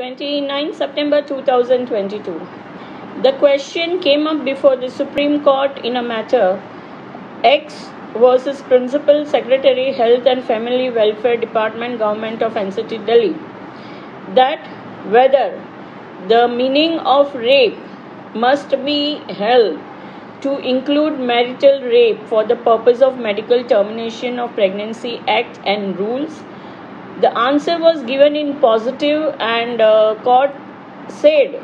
29 September 2022. The question came up before the Supreme Court in a matter. X versus Principal Secretary Health and Family Welfare Department Government of NCT Delhi. That whether the meaning of rape must be held to include marital rape for the purpose of medical termination of pregnancy act and rules the answer was given in positive and uh, court said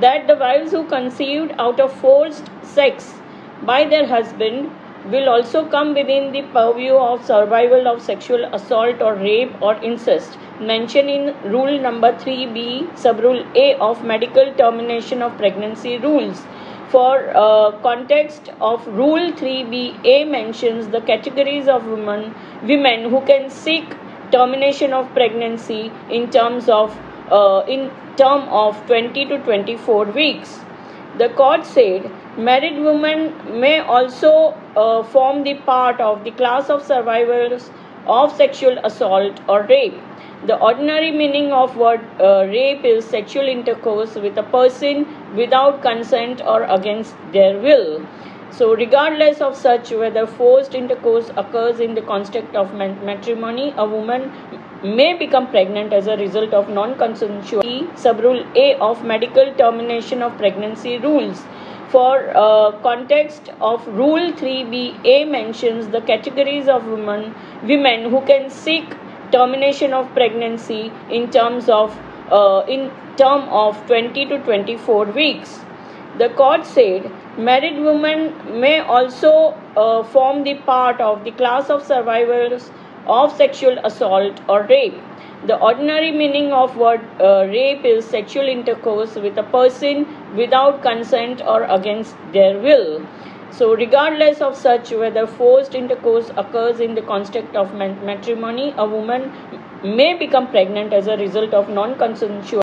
that the wives who conceived out of forced sex by their husband will also come within the purview of survival of sexual assault or rape or incest. Mentioned in rule number 3b subrule a of medical termination of pregnancy rules. For uh, context of rule 3b a mentions the categories of women women who can seek termination of pregnancy in terms of uh, in term of 20 to 24 weeks. The court said married women may also uh, form the part of the class of survivors of sexual assault or rape. The ordinary meaning of word uh, rape is sexual intercourse with a person without consent or against their will so, regardless of such, whether forced intercourse occurs in the context of matrimony, a woman may become pregnant as a result of non-consensual subrule A of medical termination of pregnancy rules. For uh, context of Rule 3b, A mentions the categories of women, women who can seek termination of pregnancy in terms of uh, in term of 20 to 24 weeks. The court said married women may also uh, form the part of the class of survivors of sexual assault or rape. The ordinary meaning of word uh, rape is sexual intercourse with a person without consent or against their will. So, regardless of such, whether forced intercourse occurs in the context of matrimony, a woman may become pregnant as a result of non consensual.